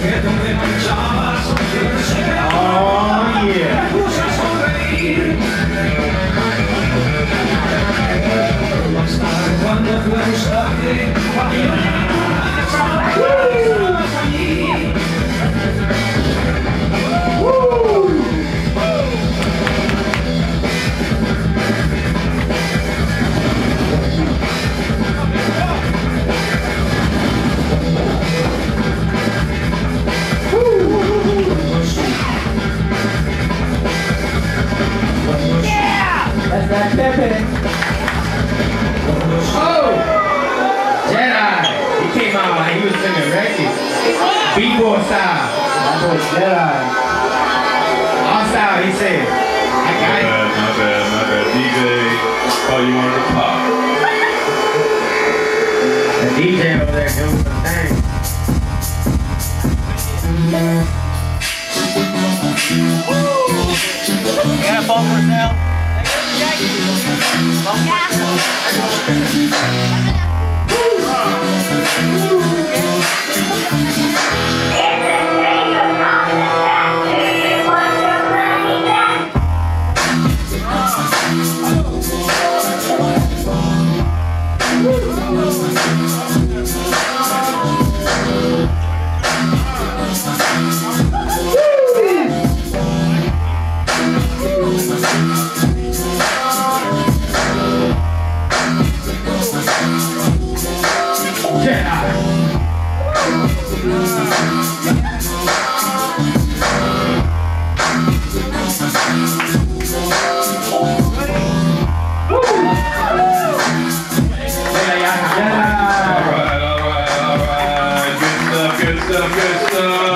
Oh B-boy style. That boy Jedi. All style, he said. I My got it. bad, my bad, my bad. DJ, thought you wanted to pop. The DJ over there doing some things. Yeah, bumpers now. Jedi. Jedi. Good stuff, good stuff.